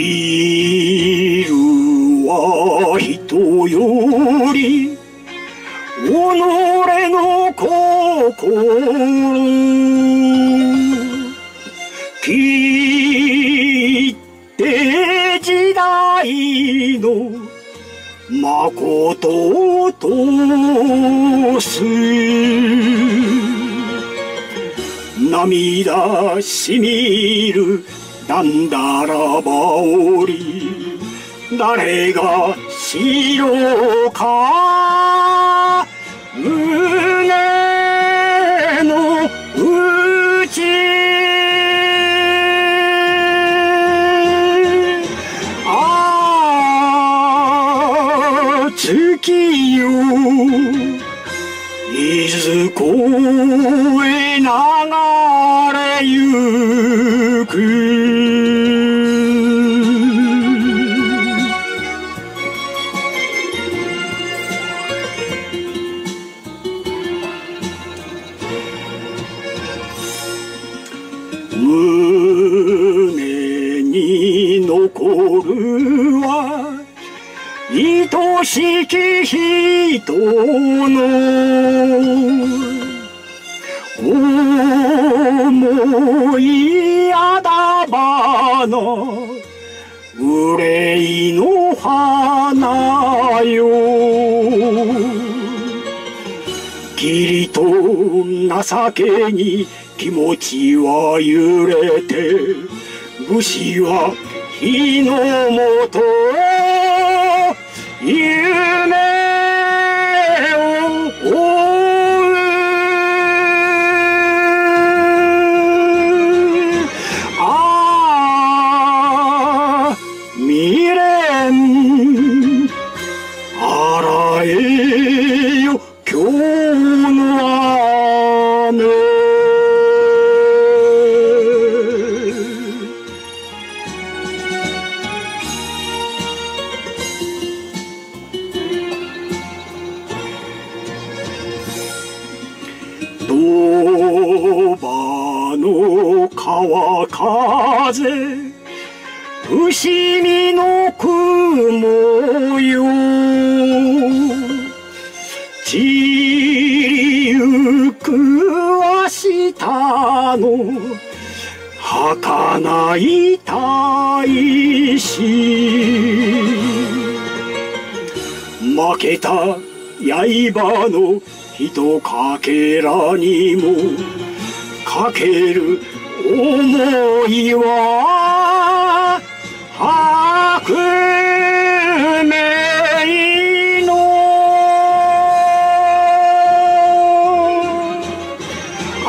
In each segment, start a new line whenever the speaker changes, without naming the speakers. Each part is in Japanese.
いるは人より己の心切って時代の誠とす。涙しみるなんだらばおり誰がしろか胸の内。ああ月よいずこへ流れゆく。に残るは愛しき人の思いあだばの憂いの花よ。義理と情けに気持ちは揺れて武士は火のもと夢を追う。ああ未練。洗えよ今日の雨。川風伏見の雲よ。散りゆく明日の儚い大志負けた刃の人かけらにもかける思いは白明のあ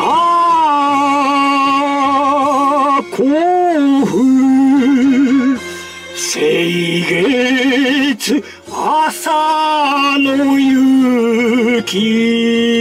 あ甲府清月朝の雪